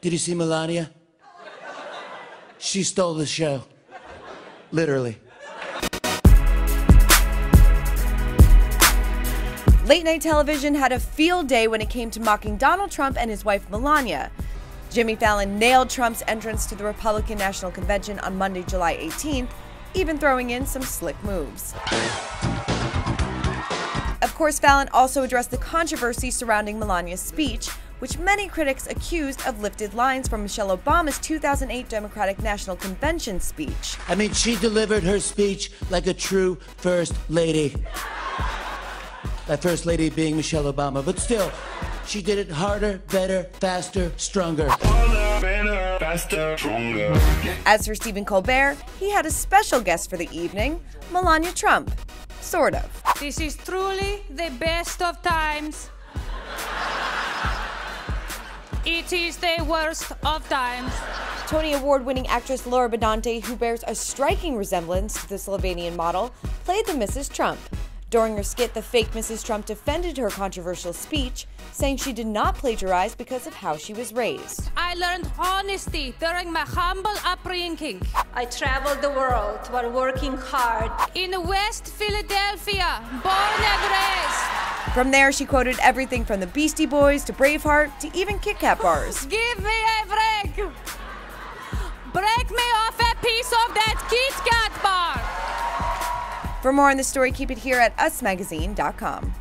Did you see Melania? She stole the show. Literally. Late night television had a field day when it came to mocking Donald Trump and his wife Melania. Jimmy Fallon nailed Trump's entrance to the Republican National Convention on Monday, July 18th, even throwing in some slick moves. Of course, Fallon also addressed the controversy surrounding Melania's speech, which many critics accused of lifted lines from Michelle Obama's 2008 Democratic National Convention speech. I mean, she delivered her speech like a true First Lady. That First Lady being Michelle Obama, but still, she did it harder, better, faster, stronger. As for Stephen Colbert, he had a special guest for the evening Melania Trump. Sort of. This is truly the best of times. It is the worst of times. Tony Award winning actress Laura Benanti, who bears a striking resemblance to the Slovenian model, played the Mrs. Trump. During her skit, the fake Mrs. Trump defended her controversial speech, saying she did not plagiarize because of how she was raised. I learned honesty during my humble upbringing. I traveled the world while working hard. In West Philadelphia, born and raised. From there, she quoted everything from the Beastie Boys to Braveheart to even Kit Kat bars. Give me a break! Break me off a piece of that Kit Kat bar! For more on the story, keep it here at usmagazine.com.